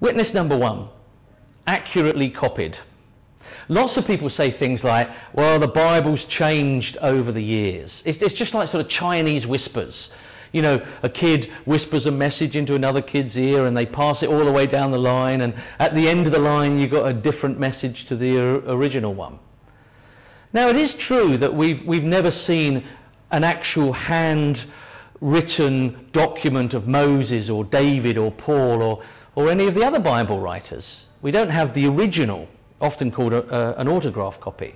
Witness number one, accurately copied. Lots of people say things like, well, the Bible's changed over the years. It's, it's, just like sort of Chinese whispers. You know, a kid whispers a message into another kid's ear and they pass it all the way down the line, and at the end of the line, you've got a different message to the original one. Now, it is true that we've, we've never seen an actual hand written document of Moses or David or Paul or, or any of the other Bible writers. We don't have the original, often called a, a, an autograph copy.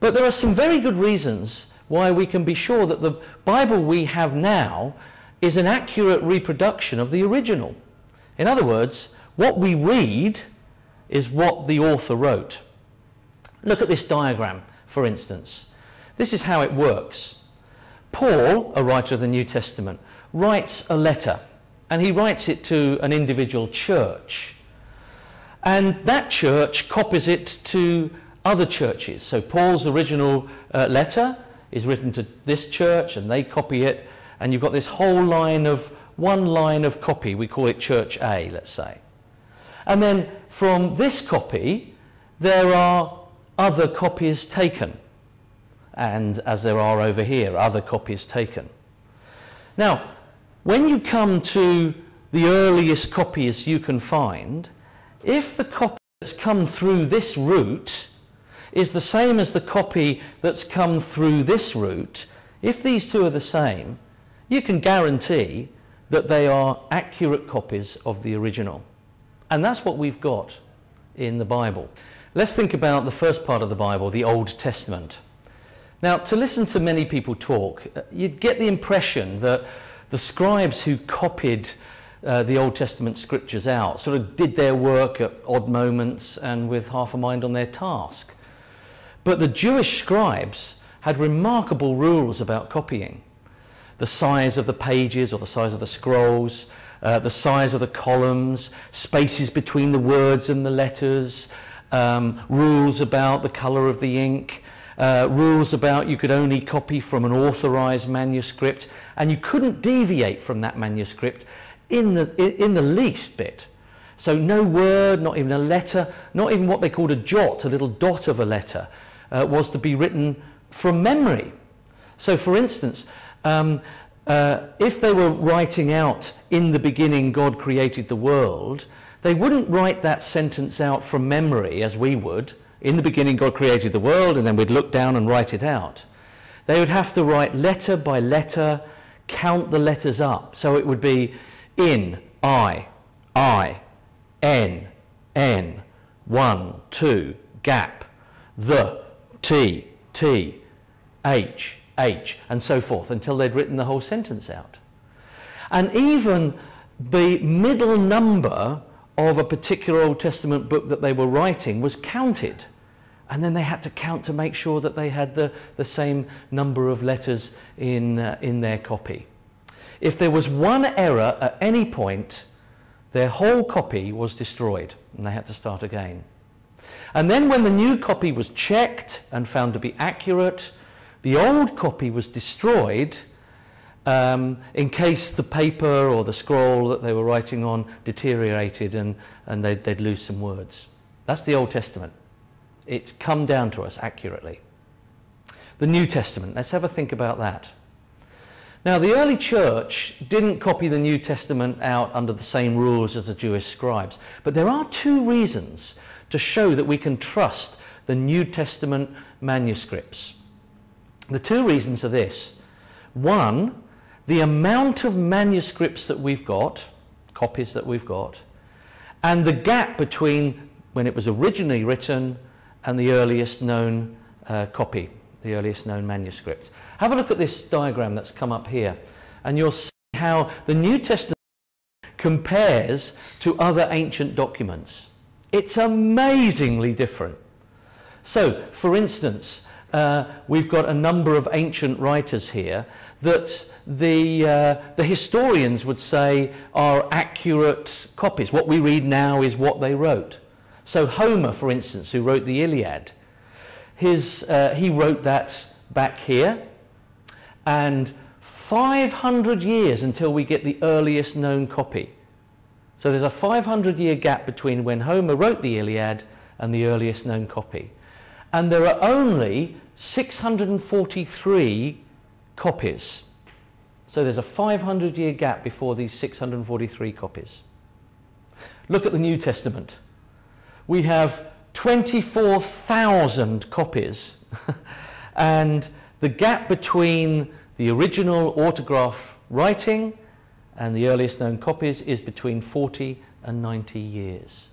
But there are some very good reasons why we can be sure that the Bible we have now is an accurate reproduction of the original. In other words, what we read is what the author wrote. Look at this diagram, for instance. This is how it works. Paul, a writer of the New Testament, writes a letter, and he writes it to an individual church. And that church copies it to other churches. So Paul's original uh, letter is written to this church, and they copy it, and you've got this whole line of one line of copy. We call it Church A, let's say. And then from this copy, there are other copies taken and as there are over here, other copies taken. Now, when you come to the earliest copies you can find, if the copy that's come through this route is the same as the copy that's come through this route, if these two are the same, you can guarantee that they are accurate copies of the original. And that's what we've got in the Bible. Let's think about the first part of the Bible, the Old Testament. Now, to listen to many people talk, uh, you'd get the impression that the scribes who copied uh, the Old Testament scriptures out sort of did their work at odd moments and with half a mind on their task. But the Jewish scribes had remarkable rules about copying. The size of the pages or the size of the scrolls, uh, the size of the columns, spaces between the words and the letters, um, rules about the colour of the ink, uh, rules about you could only copy from an authorized manuscript and you couldn't deviate from that manuscript in the, in the least bit. So no word, not even a letter, not even what they called a jot, a little dot of a letter, uh, was to be written from memory. So for instance, um, uh, if they were writing out, in the beginning God created the world, they wouldn't write that sentence out from memory as we would. In the beginning, God created the world, and then we'd look down and write it out. They would have to write letter by letter, count the letters up. So it would be in, I, I, N, N, one, two, gap, the, T, T, H, H, and so forth until they'd written the whole sentence out. And even the middle number of a particular Old Testament book that they were writing was counted. And then they had to count to make sure that they had the, the same number of letters in, uh, in their copy. If there was one error at any point, their whole copy was destroyed and they had to start again. And then when the new copy was checked and found to be accurate, the old copy was destroyed um, in case the paper or the scroll that they were writing on deteriorated and, and they'd, they'd lose some words. That's the Old Testament. It's come down to us accurately. The New Testament, let's have a think about that. Now, the early church didn't copy the New Testament out under the same rules as the Jewish scribes, but there are two reasons to show that we can trust the New Testament manuscripts. The two reasons are this. One, the amount of manuscripts that we've got, copies that we've got, and the gap between when it was originally written and the earliest known uh, copy, the earliest known manuscript. Have a look at this diagram that's come up here, and you'll see how the New Testament compares to other ancient documents. It's amazingly different. So, for instance, uh, we've got a number of ancient writers here that the, uh, the historians would say are accurate copies. What we read now is what they wrote. So Homer, for instance, who wrote the Iliad, his, uh, he wrote that back here, and 500 years until we get the earliest known copy. So there's a 500 year gap between when Homer wrote the Iliad and the earliest known copy. And there are only 643 copies. So there's a 500 year gap before these 643 copies. Look at the New Testament. We have 24,000 copies. and the gap between the original autograph writing and the earliest known copies is between 40 and 90 years.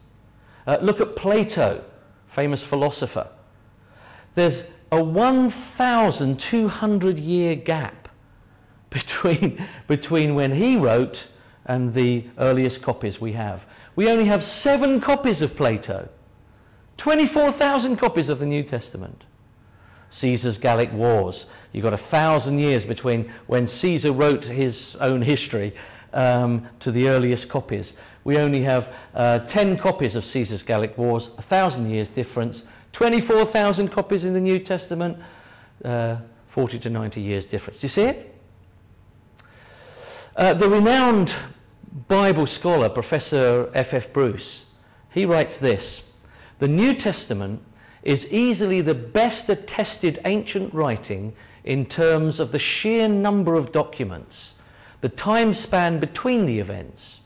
Uh, look at Plato, famous philosopher. There's a 1,200 year gap between, between when he wrote and the earliest copies we have. We only have seven copies of Plato, 24,000 copies of the New Testament. Caesar's Gallic Wars. You've got a thousand years between when Caesar wrote his own history um, to the earliest copies. We only have uh, 10 copies of Caesar's Gallic Wars, a thousand years difference, 24,000 copies in the New Testament, uh, 40 to 90 years difference. Do you see it? Uh, the renowned Bible scholar, Professor F.F. F. Bruce, he writes this The New Testament is easily the best attested ancient writing in terms of the sheer number of documents, the time span between the events.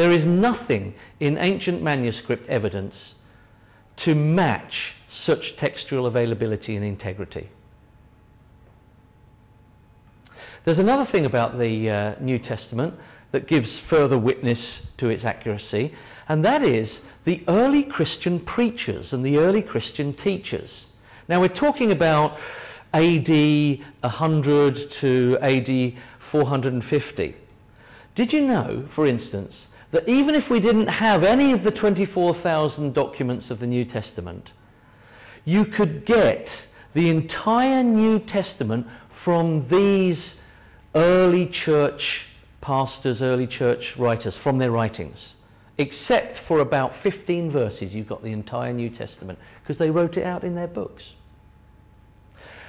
There is nothing in ancient manuscript evidence to match such textual availability and integrity. There's another thing about the uh, New Testament that gives further witness to its accuracy, and that is the early Christian preachers and the early Christian teachers. Now, we're talking about AD 100 to AD 450. Did you know, for instance, that even if we didn't have any of the 24,000 documents of the New Testament, you could get the entire New Testament from these early church pastors, early church writers, from their writings except for about 15 verses, you've got the entire New Testament, because they wrote it out in their books.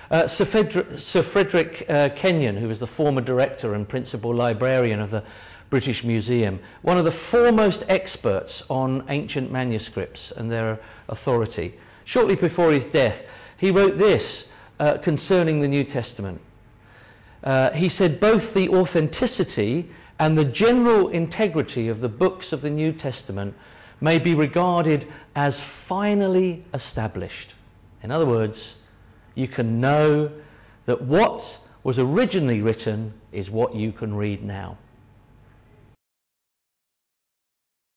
Uh, Sir, Frederick, Sir Frederick uh, Kenyon, who was the former director and principal librarian of the British Museum, one of the foremost experts on ancient manuscripts and their authority, shortly before his death, he wrote this uh, concerning the New Testament. Uh, he said both the authenticity and the general integrity of the books of the New Testament may be regarded as finally established. In other words, you can know that what was originally written is what you can read now.